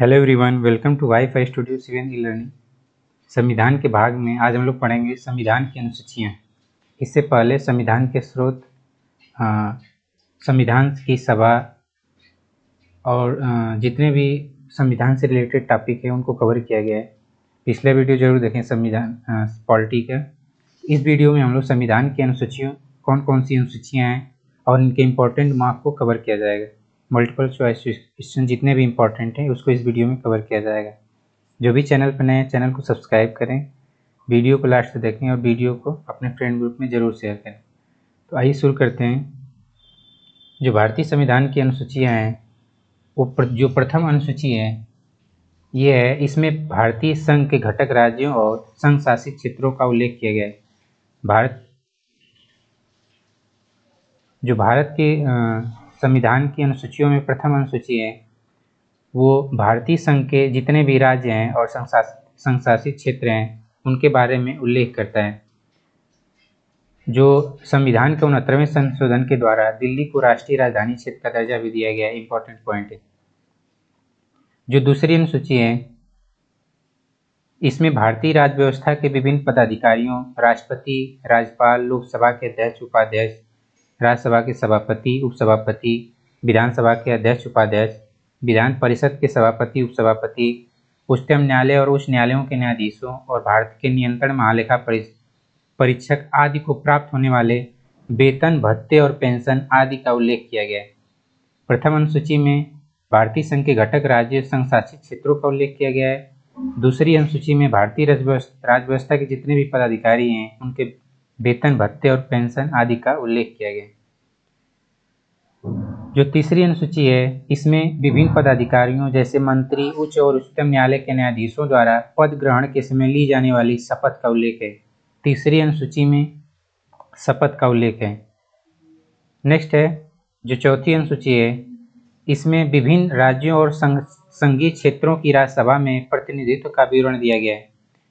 Hello everyone welcome to WiFi studio Sivan e learning संविधान के भाग में आज हम लोग पढ़ेंगे संविधान की अनुसूचियाँ। इससे पहले संविधान के स्रोत संविधान की सभा और अ, जितने भी संविधान से रिलेटेड टॉपिक है उनको कवर किया गया है। पिछले वीडियो ज़रूर देखें संविधान पॉलिटी का। इस वीडियो में हम लोग संविधान की अनुसूचियों कौन कौन सी अनुसूचियाँ हैं और इनके इम्पोर्टेंट मार्क को कवर किया जाएगा। मल्टीपल चॉइस क्वेश्चन जितने भी इंपॉर्टेंट हैं उसको इस वीडियो में कवर किया जाएगा। जो भी चैनल पर नए हैं चैनल को सब्सक्राइब करें वीडियो को लास्ट तक देखें और वीडियो को अपने फ्रेंड ग्रुप में ज़रूर शेयर करें। तो आइए शुरू करते हैं। जो भारतीय संविधान की अनुसूचियाँ हैं वो प्र, जो प्रथम अनुसूची है ये है इसमें भारतीय संघ के घटक राज्यों और संघ शासित क्षेत्रों का उल्लेख किया गया है। भारत जो भारत के संविधान की अनुसूचियों में प्रथम अनुसूची है। वो भारतीय संघ के जितने भी राज्य हैं और संघ शासित क्षेत्र हैं, उनके बारे में उल्लेख करता है। जो संविधान के उनहत्तरवें संशोधन के द्वारा दिल्ली को राष्ट्रीय राजधानी क्षेत्र का दर्जा भी दिया गया इंपॉर्टेंट पॉइंट है। जो दूसरी अनुसूची है, इसमें भारतीय राज्य व्यवस्था के विभिन्न पदाधिकारियों, राष्ट्रपति, राज्यपाल, लोकसभा के अध्यक्ष, उपाध्यक्ष राज्यसभा के सभापति, उपसभापति, विधानसभा के अध्यक्ष, उपाध्यक्ष, विधान परिषद के सभापति, उपसभापति उच्चतम न्यायालय और उच्च न्यायालयों के न्यायाधीशों और भारत के नियंत्रण महालेखा परीक्षक आदि को प्राप्त होने वाले वेतन, भत्ते और पेंशन आदि का उल्लेख किया गया। है प्रथम अनुसूची में भारतीय संघ के घटक राज्य संघ शासित क्षेत्रों का उल्लेख किया गया है। दूसरी अनुसूची में भारतीय राजव्यवस्था के जितने भी पदाधिकारी हैं, उनके वेतन, भत्ते और पेंशन आदि का उल्लेख किया गया। जो तीसरी अनुसूची है, इसमें विभिन्न पदाधिकारियों जैसे मंत्री, उच्च और उच्चतम न्यायालय के न्यायाधीशों द्वारा पद ग्रहण के समय ली जाने वाली शपथ का उल्लेख है। तीसरी अनुसूची में शपथ का उल्लेख है। नेक्स्ट है, जो चौथी अनुसूची है, इसमें विभिन्न राज्यों और संघ, संघीय क्षेत्रों की राज्यसभा में प्रतिनिधित्व का विवरण दिया गया है।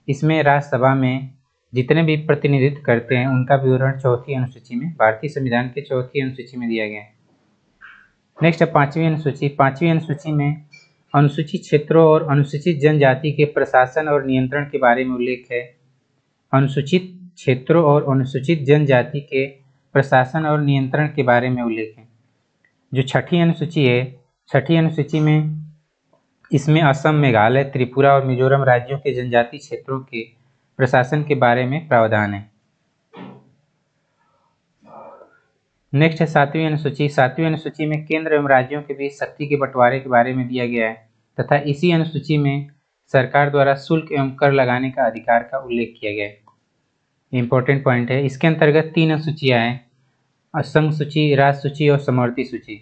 इसमें राज्यसभा में जितने भी प्रतिनिधित्व करते हैं, उनका विवरण चौथी अनुसूची में, भारतीय संविधान के चौथी अनुसूची में दिया गया है। नेक्स्ट है पांचवी अनुसूची। पांचवी अनुसूची में अनुसूचित क्षेत्रों और अनुसूचित जनजाति के प्रशासन और नियंत्रण के बारे में उल्लेख है। अनुसूचित क्षेत्रों और अनुसूचित जनजाति के प्रशासन और नियंत्रण के बारे में उल्लेख है। जो छठी अनुसूची है, छठी अनुसूची में इसमें असम, मेघालय, त्रिपुरा और मिजोरम राज्यों के जनजाति क्षेत्रों के प्रशासन के बारे में प्रावधान है। नेक्स्ट है, सातवीं अनुसूची। सातवीं अनुसूची में केंद्र एवं राज्यों के बीच शक्ति के बंटवारे के बारे में दिया गया है, तथा इसी अनुसूची में सरकार द्वारा शुल्क एवं कर लगाने का अधिकार का उल्लेख किया गया है। इंपॉर्टेंट पॉइंट है, इसके अंतर्गत तीन अनुसूचियाँ हैं संघ सूची राज सूची और समवर्ती सूची।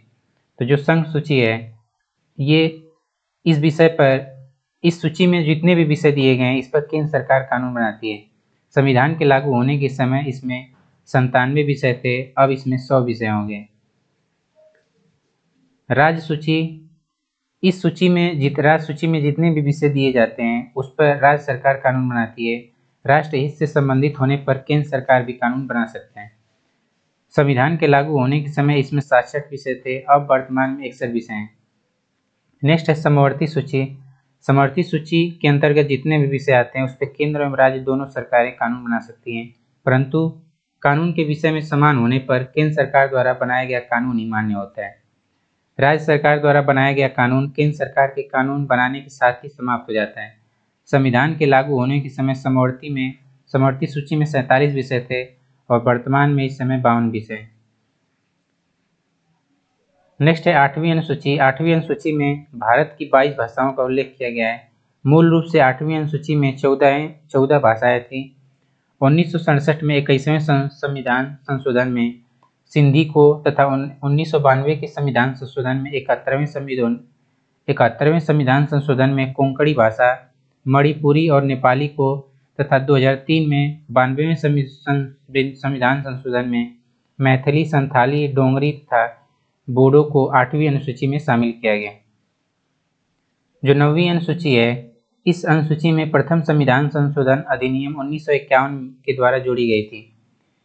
तो जो संघ सूची है, ये इस विषय पर इस सूची में जितने भी विषय दिए गए हैं, इस पर केंद्र सरकार कानून बनाती है। संविधान के लागू होने के समय इसमें संतानवे विषय थे, अब इसमें सौ विषय होंगे। राज्य सूची। इस सूची में जित, राज्य सूची में जितने भी विषय दिए जाते हैं, उस पर राज्य सरकार कानून बनाती है। राष्ट्र हित से संबंधित होने पर केंद्र सरकार भी कानून बना सकते हैं। संविधान के लागू होने के समय इसमें साक्षठ विषय थे, अब वर्तमान में इकसठ विषय हैं। नेक्स्ट है समवर्ती सूची। समर्थी सूची के अंतर्गत जितने भी विषय आते हैं, उस पर केंद्र एवं राज्य दोनों सरकारें कानून बना सकती हैं। परंतु कानून के विषय में समान होने पर केंद्र सरकार द्वारा बनाया गया कानून ही मान्य होता है। राज्य सरकार द्वारा बनाया गया कानून केंद्र सरकार के कानून बनाने के साथ ही समाप्त हो जाता है। संविधान के लागू होने के समय समवर्ती में, समवर्ती सूची में सैंतालीस विषय थे और वर्तमान में इस समय बावन विषय। नेक्स्ट है आठवीं अनुसूची। आठवीं अनुसूची में भारत की बाईस भाषाओं का उल्लेख किया गया है। मूल रूप से आठवीं अनुसूची में चौदह चौदह भाषाएँ थी। उन्नीस में इक्कीसवें संविधान संशोधन में सिंधी को तथा उन्नीस सौ बानवे के संविधान संशोधन में इकहत्तरवें संविधान इकहत्तरवें संविधान संशोधन में कोंकणी भाषा, मणिपुरी और नेपाली को तथा 2003 में बानवेवें संविधान संशोधन में मैथिली, संथाली, डोंगरी तथा बोडो को आठवीं अनुसूची में शामिल किया गया। जो नौवीं अनुसूची है, इस अनुसूची में प्रथम संविधान संशोधन अधिनियम उन्नीस सौ इक्यावन के द्वारा जोड़ी गई थी।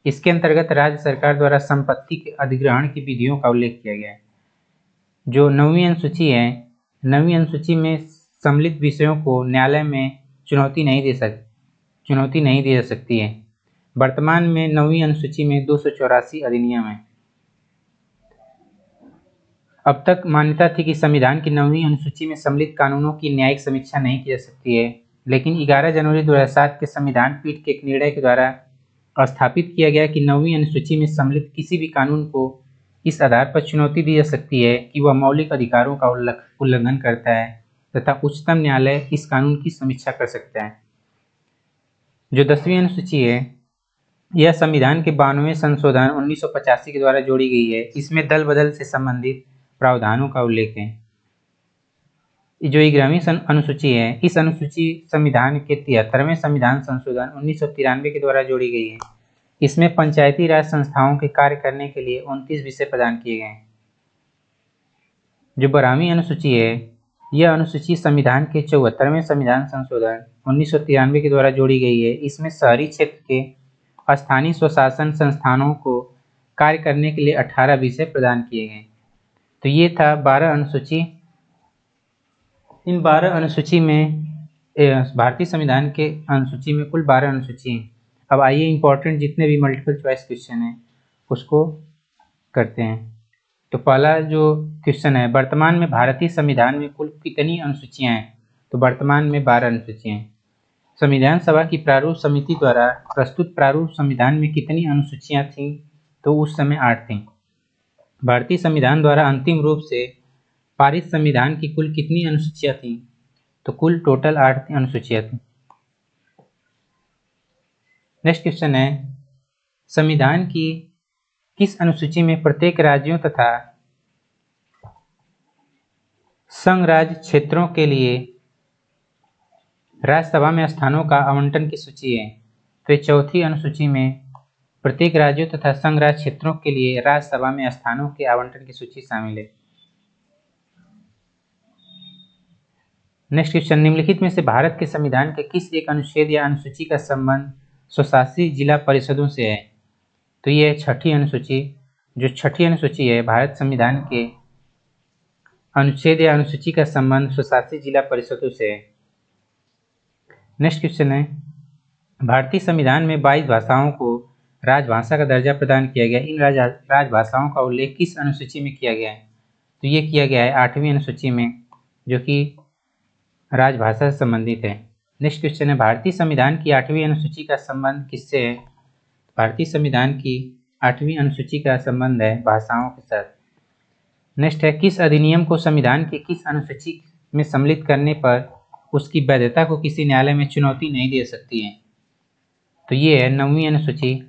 इसके अंतर्गत राज्य सरकार द्वारा संपत्ति के अधिग्रहण की विधियों का उल्लेख किया गया। है जो नौवीं अनुसूची है, नवीं अनुसूची में सम्मिलित विषयों को न्यायालय में चुनौती नहीं दे सक, चुनौती नहीं दी सकती है। वर्तमान में नौवीं अनुसूची में दो सौ चौरासी अधिनियम है। अब तक मान्यता थी कि संविधान की नौवीं अनुसूची में सम्मिलित कानूनों की न्यायिक समीक्षा नहीं की जा सकती है, लेकिन 11 जनवरी 2007 के संविधान पीठ के एक निर्णय के द्वारा स्थापित किया गया कि नौवीं अनुसूची में सम्मिलित किसी भी कानून को इस आधार पर चुनौती दी जा सकती है कि वह मौलिक अधिकारों का उल्लंघन करता है तथा उच्चतम न्यायालय इस कानून की समीक्षा कर सकता है। जो दसवीं अनुसूची है, यह संविधान के बानवे संशोधन उन्नीस सौ पचासी के द्वारा जोड़ी गई है। इसमें दल बदल से संबंधित प्रावधानों का उल्लेख है। जो ग्रामीण अनुसूची है, इस अनुसूची संविधान के तिहत्तरवें संविधान संशोधन उन्नीस सौ तिरानवे के द्वारा जोड़ी गई है। इसमें पंचायती राज संस्थाओं के कार्य करने के लिए उनतीस विषय प्रदान किए गए हैं। जो बारहवीं अनुसूची है, यह अनुसूची संविधान के चौहत्तरवें संविधान संशोधन उन्नीस सौ तिरानवे के द्वारा जोड़ी गई है। इसमें शहरी क्षेत्र के स्थानीय स्वशासन संस्थानों को कार्य करने के लिए 18 विषय प्रदान किए गए तो ये था बारह अनुसूची। इन बारह अनुसूची में भारतीय संविधान के अनुसूची में कुल बारह अनुसूची हैं। अब आइए इम्पोर्टेंट जितने भी मल्टीपल चॉइस क्वेश्चन हैं, उसको करते हैं। तो पहला जो क्वेश्चन है, वर्तमान में भारतीय संविधान में कुल कितनी अनुसूचियाँ हैं? तो वर्तमान में बारह अनुसूचियाँ हैं। संविधान सभा की प्रारूप समिति द्वारा प्रस्तुत प्रारूप संविधान में कितनी अनुसूचियाँ थीं? तो उस समय आठ थीं। भारतीय संविधान द्वारा अंतिम रूप से पारित संविधान की कुल कितनी अनुसूचियाँ थीं? तो कुल टोटल आठ अनुसूचियाँ थीं। नेक्स्ट क्वेश्चन है, संविधान की किस अनुसूची में प्रत्येक राज्यों तथा संघ राज्य क्षेत्रों के लिए राज्यसभा में स्थानों का आवंटन की सूची है? तो चौथी अनुसूची में प्रत्येक राज्यों तथा संघ राज्य क्षेत्रों के लिए राज्यसभा में स्थानों के आवंटन की सूची शामिल है। नेक्स्ट क्वेश्चन निम्नलिखित में से भारत के संविधान के किस एक अनुच्छेद या अनुसूची का संबंध स्वशासी जिला परिषदों से है? तो ये है छठी अनुसूची। जो छठी अनुसूची है, भारत संविधान के अनुच्छेद या अनुसूची का संबंध स्वशासी जिला परिषदों से है। नेक्स्ट क्वेश्चन है, भारतीय संविधान में बाईस भाषाओं को राजभाषा का दर्जा प्रदान किया गया। इन राज राजभाषाओं का उल्लेख किस अनुसूची में किया गया है? तो ये किया गया है आठवीं अनुसूची में, जो कि राजभाषा से संबंधित है। नेक्स्ट क्वेश्चन है, भारतीय संविधान की आठवीं अनुसूची का संबंध किससे है? भारतीय संविधान की आठवीं अनुसूची का संबंध है भाषाओं के साथ। नेक्स्ट है, किस अधिनियम को संविधान की किस अनुसूची में सम्मिलित करने पर उसकी वैधता को किसी न्यायालय में चुनौती नहीं दे सकती है? तो ये है नौवीं अनुसूची।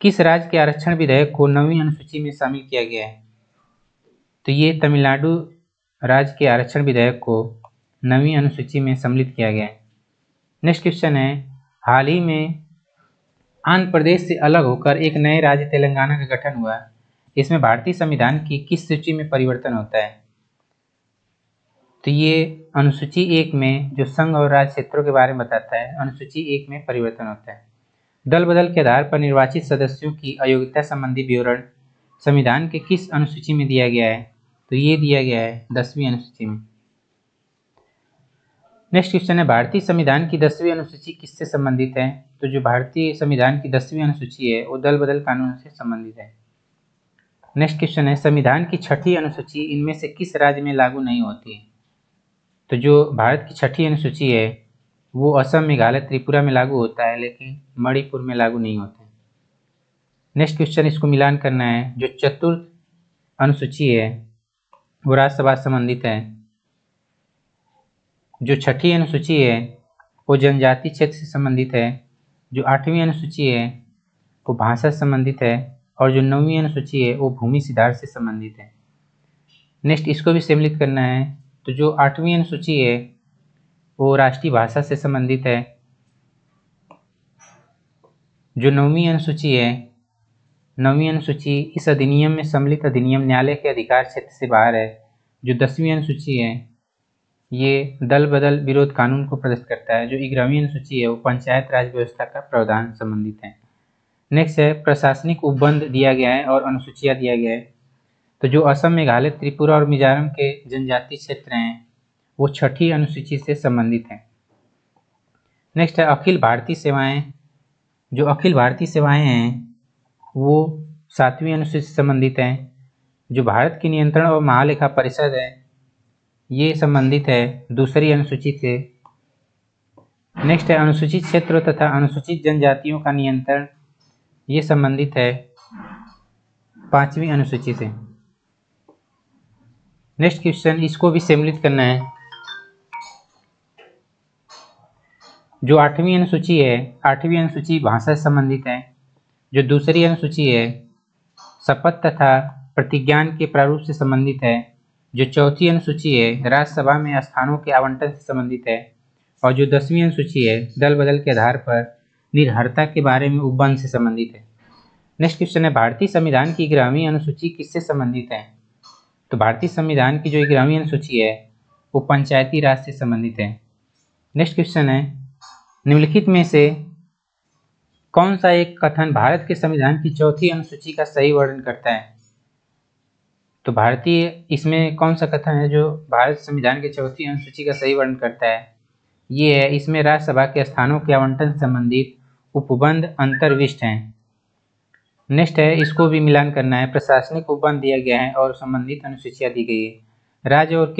किस राज्य के आरक्षण विधेयक को नवीं अनुसूची में शामिल किया गया है? तो ये तमिलनाडु राज्य के आरक्षण विधेयक को नवीं अनुसूची में सम्मिलित किया गया है। नेक्स्ट क्वेश्चन है, हाल ही में आंध्र प्रदेश से अलग होकर एक नए राज्य तेलंगाना का गठन हुआ। इसमें भारतीय संविधान की किस सूची में परिवर्तन होता है? तो ये अनुसूची एक में जो संघ और राज्य क्षेत्रों के बारे में बताता है, अनुसूची एक में परिवर्तन होता है। दल बदल के आधार पर निर्वाचित सदस्यों की अयोग्यता संबंधी विवरण संविधान के किस अनुसूची में दिया गया है? तो ये दिया गया है दसवीं अनुसूची में। नेक्स्ट क्वेश्चन है, भारतीय संविधान की दसवीं अनुसूची किससे संबंधित है? तो जो भारतीय संविधान की दसवीं अनुसूची है, वो दल बदल कानून से संबंधित है। नेक्स्ट क्वेश्चन है, संविधान की छठी अनुसूची इनमें से किस राज्य में लागू नहीं होती? है तो जो भारत की छठी अनुसूची है वो असम मेघालय त्रिपुरा में लागू होता है, लेकिन मणिपुर में लागू नहीं होता है। नेक्स्ट क्वेश्चन इसको मिलान करना है। जो चतुर्थ अनुसूची है, वो राज्यसभा संबंधित है। जो छठी अनुसूची है, वो जनजाति क्षेत्र से संबंधित है। जो आठवीं अनुसूची है, वो भाषा संबंधित है। और जो नौवीं अनुसूची है, वो भूमि सिद्धार्थ से संबंधित है। नेक्स्ट इसको भी सम्मिलित करना है। तो जो आठवीं अनुसूची है वो राष्ट्रीय भाषा से संबंधित है। जो नौवीं अनुसूची है, नौवीं अनुसूची इस अधिनियम में सम्मिलित अधिनियम न्यायालय के अधिकार क्षेत्र से बाहर है। जो दसवीं अनुसूची है, ये दल बदल विरोध कानून को प्रदर्शित करता है। जो ग्यारहवीं अनुसूची है, वो पंचायत राज व्यवस्था का प्रावधान संबंधित है। नेक्स्ट है, प्रशासनिक उपबंध दिया गया है और अनुसूचियाँ दिया गया है। तो जो असम, मेघालय, त्रिपुरा और मिजोरम के जनजातीय क्षेत्र हैं वो छठी अनुसूची से संबंधित हैं। नेक्स्ट है, अखिल भारतीय सेवाएँ। जो अखिल भारतीय सेवाएँ हैं, वो सातवीं अनुसूची से संबंधित हैं। जो भारत की नियंत्रण और महालेखा परिषद है, ये संबंधित है दूसरी अनुसूची से। नेक्स्ट है, अनुसूचित क्षेत्रों तथा अनुसूचित जनजातियों का नियंत्रण, ये संबंधित है पांचवी अनुसूची से। नेक्स्ट क्वेश्चन इसको भी सम्मिलित करना है। जो आठवीं अनुसूची है, आठवीं अनुसूची भाषा से संबंधित है, जो दूसरी अनुसूची है, शपथ तथा प्रतिज्ञान के प्रारूप से संबंधित है, जो चौथी अनुसूची है, राज्यसभा में स्थानों के आवंटन से संबंधित है, और जो दसवीं अनुसूची है दल बदल के आधार पर निर्भरता के बारे में उपबंध से संबंधित है। नेक्स्ट क्वेश्चन है, भारतीय संविधान की ग्रामीण अनुसूची किससे संबंधित है? तो भारतीय संविधान की जो ग्रामीण अनुसूची है, वो पंचायती राज से संबंधित है। नेक्स्ट क्वेश्चन है निम्नलिखित में से कौन सा एक कथन भारत के संविधान की चौथी अनुसूची का सही वर्णन करता है? तो भारतीय, इसमें कौन सा कथन है जो भारत संविधान की चौथी अनुसूची का सही वर्णन करता है? ये है, इसमें राज्यसभा के स्थानों के आवंटन संबंधित उपबंध अंतर्विष्ट हैं। नेक्स्ट है, इसको भी मिलान करना है। प्रशासनिक उपबंध दिया गया है और संबंधित अनुसूचियाँ दी गई है। राज्य और